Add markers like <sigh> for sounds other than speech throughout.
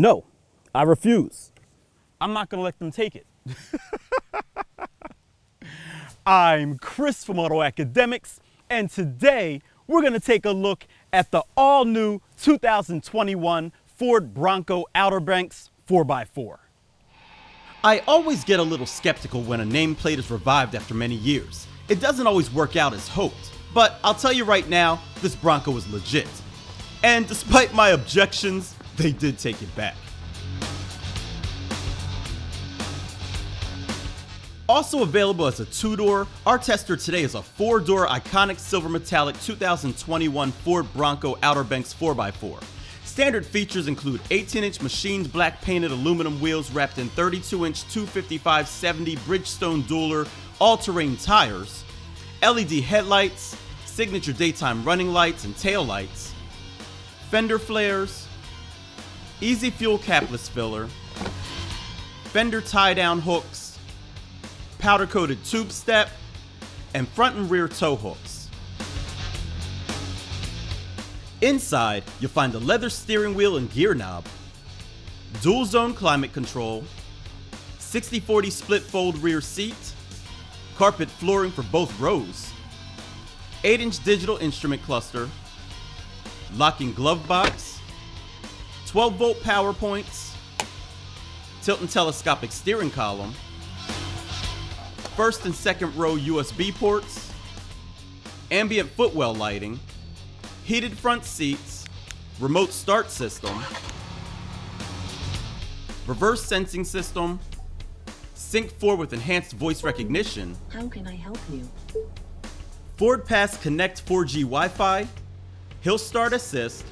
No, I refuse. I'm not gonna let them take it. I'm Chris from Auto Academics, and today we're gonna take a look at the all new 2021 Ford Bronco Outer Banks 4x4. I always get a little skeptical when a nameplate is revived after many years. It doesn't always work out as hoped, but I'll tell you right now, this Bronco is legit. And despite my objections, they did take it back. Also available as a two-door, our tester today is a four-door iconic silver metallic 2021 Ford Bronco Outer Banks 4x4. Standard features include 18-inch machined black painted aluminum wheels wrapped in 32-inch 255-70 Bridgestone Dueler all-terrain tires, LED headlights, signature daytime running lights and tail lights, fender flares, easy fuel capless filler, fender tie-down hooks, powder-coated tube step, and front and rear tow hooks. Inside, you'll find a leather steering wheel and gear knob, dual zone climate control, 60-40 split fold rear seat, carpet flooring for both rows, 8-inch digital instrument cluster, locking glove box, 12 volt power points, tilt and telescopic steering column, first and second row USB ports, ambient footwell lighting, heated front seats, remote start system, reverse sensing system, Sync 4 with enhanced voice recognition, How can I help you? Ford Pass Connect 4G Wi-Fi, Hill Start Assist,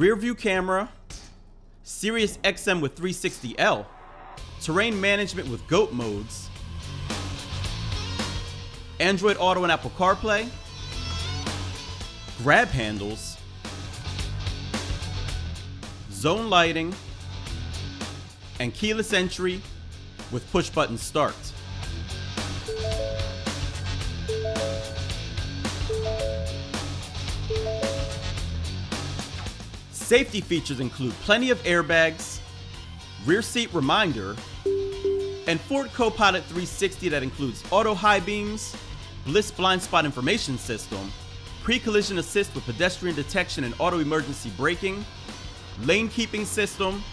rear view camera, Sirius XM with 360L, terrain management with GOAT modes, Android Auto and Apple CarPlay, grab handles, zone lighting, and keyless entry with push button start. Safety features include plenty of airbags, rear seat reminder, and Ford Copilot 360 that includes auto high beams, BLIS blind spot information system, pre-collision assist with pedestrian detection and auto emergency braking, lane keeping system,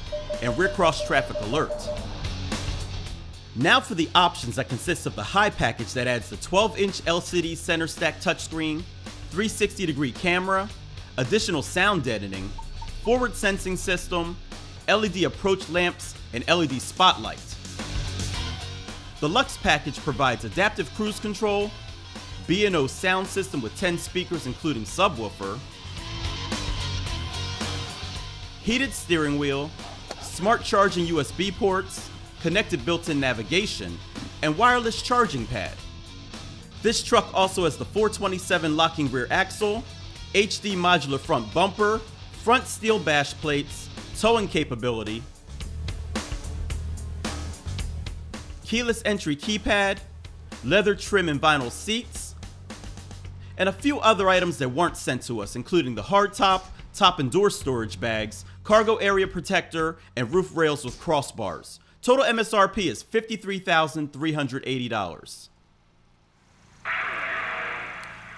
and rear cross traffic alert. Now for the options that consist of the high package that adds the 12-inch LCD center stack touchscreen, 360 degree camera, additional sound deadening, forward sensing system, LED approach lamps, and LED spotlight. The Lux package provides adaptive cruise control, B&O sound system with 10 speakers including subwoofer, heated steering wheel, smart charging USB ports, connected built-in navigation, and wireless charging pad. This truck also has the 427 locking rear axle, HD modular front bumper, front steel bash plates, towing capability, keyless entry keypad, leather trim and vinyl seats, and a few other items that weren't sent to us, including the hardtop, top and door storage bags, cargo area protector, and roof rails with crossbars. Total MSRP is $53,380.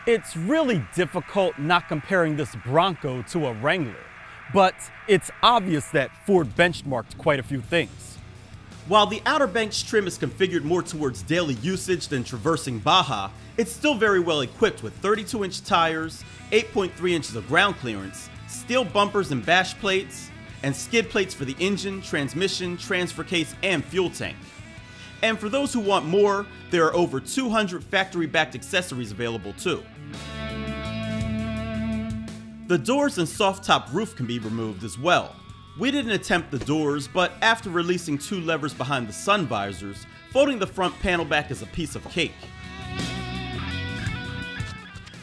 It's really difficult not comparing this Bronco to a Wrangler, but it's obvious that Ford benchmarked quite a few things. While the Outer Banks trim is configured more towards daily usage than traversing Baja, it's still very well equipped with 32 inch tires, 8.3 inches of ground clearance, steel bumpers and bash plates, and skid plates for the engine, transmission, transfer case, and fuel tank. And for those who want more, there are over 200 factory backed accessories available too. The doors and soft top roof can be removed as well. We didn't attempt the doors, but after releasing two levers behind the sun visors, folding the front panel back is a piece of cake.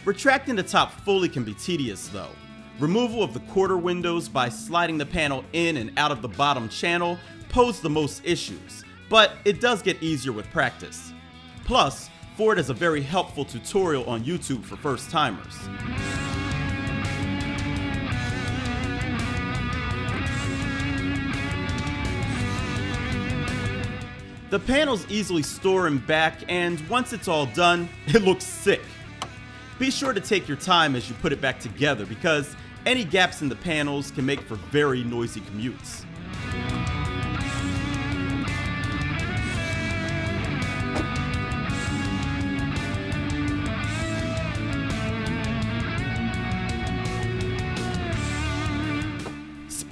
Retracting the top fully can be tedious though. Removal of the quarter windows by sliding the panel in and out of the bottom channel pose the most issues, but it does get easier with practice. Plus, Ford has a very helpful tutorial on YouTube for first timers. The panels easily store and back, and once it's all done, <laughs> it looks sick. Be sure to take your time as you put it back together because any gaps in the panels can make for very noisy commutes.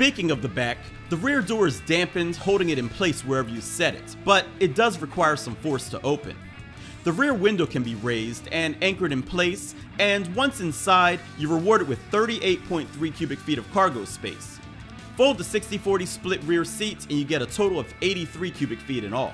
Speaking of the back, the rear door is dampened, holding it in place wherever you set it, but it does require some force to open. The rear window can be raised and anchored in place, and once inside, you're rewarded with 38.3 cubic feet of cargo space. Fold the 60-40 split rear seats and you get a total of 83 cubic feet in all.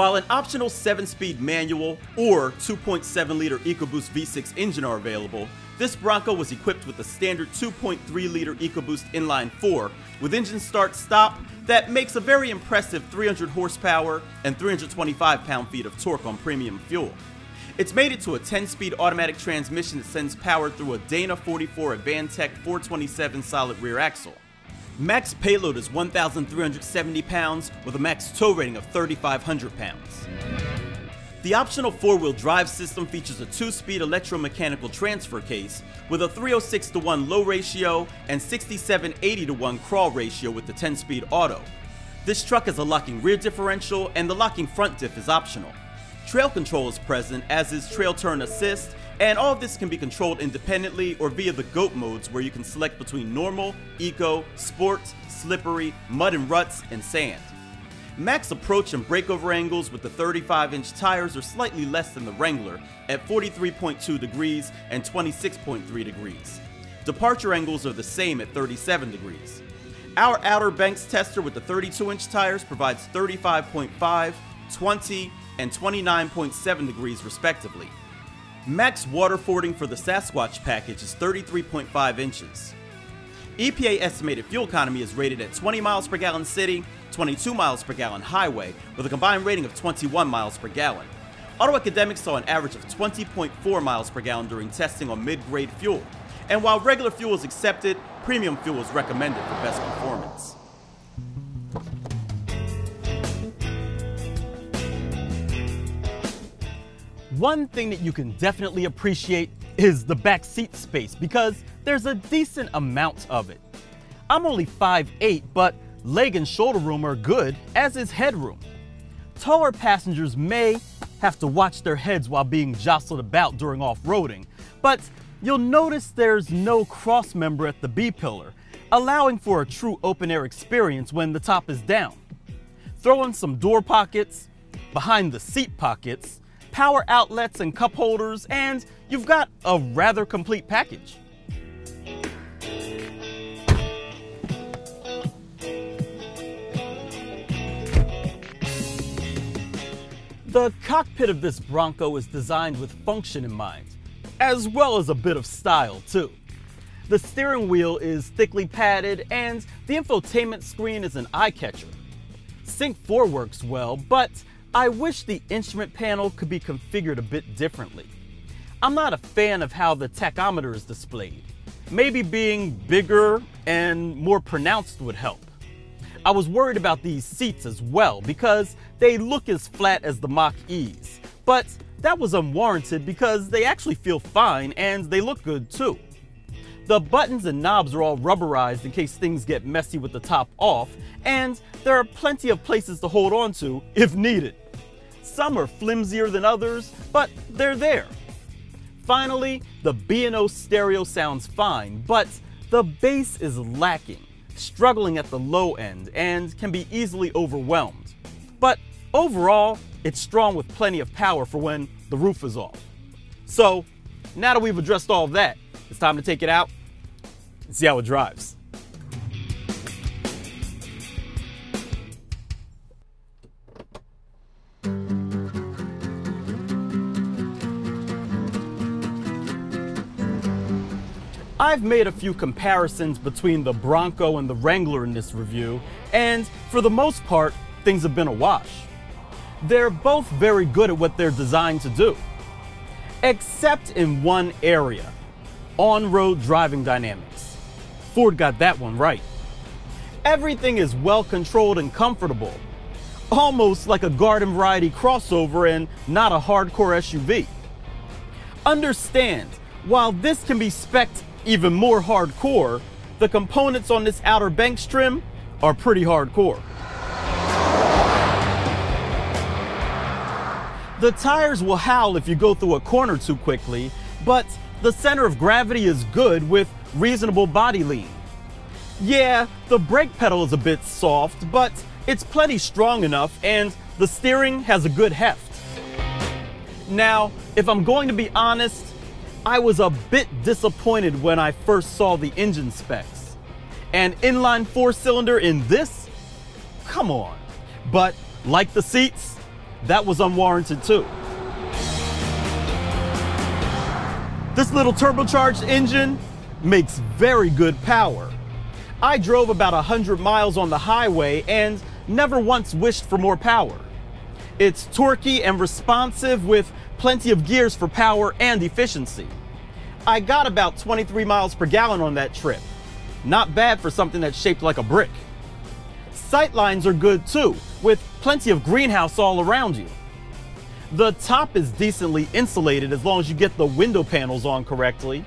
While an optional 7-speed manual or 2.7 liter EcoBoost V6 engine are available, this Bronco was equipped with a standard 2.3 liter EcoBoost inline 4 with engine start stop that makes a very impressive 300 horsepower and 325 pound-feet of torque on premium fuel. It's made it to a 10-speed automatic transmission that sends power through a Dana 44 AdvanTEK 427 solid rear axle. Max payload is 1,370 pounds with a max tow rating of 3,500 pounds. The optional four-wheel drive system features a two-speed electromechanical transfer case with a 306 to 1 low ratio and 6780 to 1 crawl ratio with the 10-speed auto. This truck has a locking rear differential and the locking front diff is optional. Trail control is present as is trail turn assist and all of this can be controlled independently or via the GOAT modes where you can select between normal, eco, sport, slippery, mud and ruts, and sand. Max approach and breakover angles with the 35 inch tires are slightly less than the Wrangler at 43.2 degrees and 26.3 degrees. Departure angles are the same at 37 degrees. Our Outer Banks tester with the 32 inch tires provides 35.5, 20, and 29.7 degrees respectively. Max water fording for the Sasquatch package is 33.5 inches. EPA estimated fuel economy is rated at 20 miles per gallon city, 22 miles per gallon highway, with a combined rating of 21 miles per gallon. Auto Academics saw an average of 20.4 miles per gallon during testing on mid-grade fuel. And while regular fuel is accepted, premium fuel is recommended for best performance. One thing that you can definitely appreciate is the back seat space because there's a decent amount of it. I'm only 5'8", but leg and shoulder room are good, as is headroom. Taller passengers may have to watch their heads while being jostled about during off-roading, but you'll notice there's no cross member at the B-pillar, allowing for a true open-air experience when the top is down. Throw in some door pockets, behind the seat pockets, power outlets and cup holders, and you've got a rather complete package. The cockpit of this Bronco is designed with function in mind, as well as a bit of style too. The steering wheel is thickly padded and the infotainment screen is an eye catcher. Sync 4 works well, but I wish the instrument panel could be configured a bit differently. I'm not a fan of how the tachometer is displayed. Maybe being bigger and more pronounced would help. I was worried about these seats as well because they look as flat as the Mach-E's, but that was unwarranted because they actually feel fine and they look good too. The buttons and knobs are all rubberized in case things get messy with the top off, and there are plenty of places to hold on to if needed. Some are flimsier than others, but they're there. Finally, the B&O stereo sounds fine, but the bass is lacking, struggling at the low end, and can be easily overwhelmed. But overall, it's strong with plenty of power for when the roof is off. So now that we've addressed all that, it's time to take it out and see how it drives. I've made a few comparisons between the Bronco and the Wrangler in this review, and for the most part, things have been a wash. They're both very good at what they're designed to do, except in one area on road driving dynamics. Ford got that one right. Everything is well controlled and comfortable, almost like a garden variety crossover and not a hardcore SUV. Understand, while this can be spec'd even more hardcore, the components on this Outer Banks trim are pretty hardcore. The tires will howl if you go through a corner too quickly, but the center of gravity is good with reasonable body lean. Yeah, the brake pedal is a bit soft, but it's plenty strong enough and the steering has a good heft. Now, if I'm going to be honest, I was a bit disappointed when I first saw the engine specs. An inline four cylinder in this? Come on. But like the seats, that was unwarranted too. This little turbocharged engine makes very good power. I drove about 100 miles on the highway and never once wished for more power. It's torquey and responsive with plenty of gears for power and efficiency. I got about 23 miles per gallon on that trip. Not bad for something that's shaped like a brick. Sightlines are good too, with plenty of greenhouse all around you. The top is decently insulated as long as you get the window panels on correctly.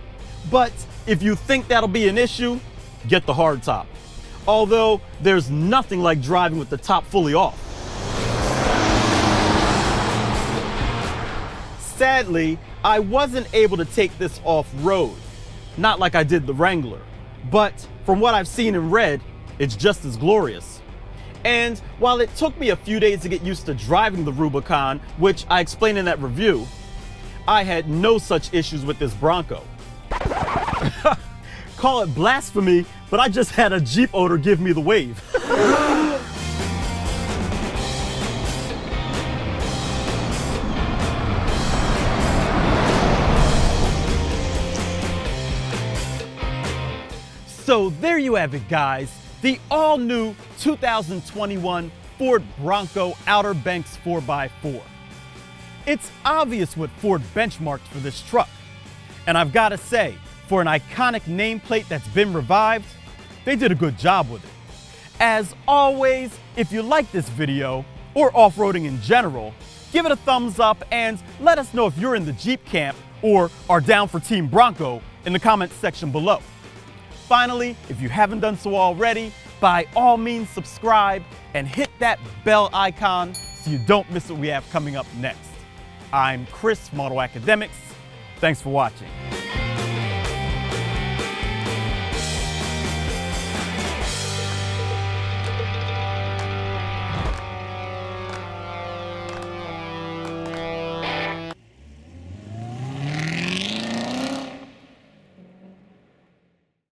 But if you think that'll be an issue, get the hard top. Although there's nothing like driving with the top fully off. Sadly, I wasn't able to take this off-road, not like I did the Wrangler, but from what I've seen and read, it's just as glorious. And while it took me a few days to get used to driving the Rubicon, which I explained in that review, I had no such issues with this Bronco. <laughs> Call it blasphemy, but I just had a Jeep odor give me the wave. <laughs> So there you have it, guys. The all new 2021 Ford Bronco Outer Banks 4x4. It's obvious what Ford benchmarked for this truck. And I've got to say, for an iconic nameplate that's been revived, they did a good job with it. As always, if you like this video, or off-roading in general, give it a thumbs up and let us know if you're in the Jeep camp or are down for Team Bronco in the comments section below. Finally, if you haven't done so already, by all means subscribe and hit that bell icon so you don't miss what we have coming up next. I'm Chris Auto Academics. Thanks for watching.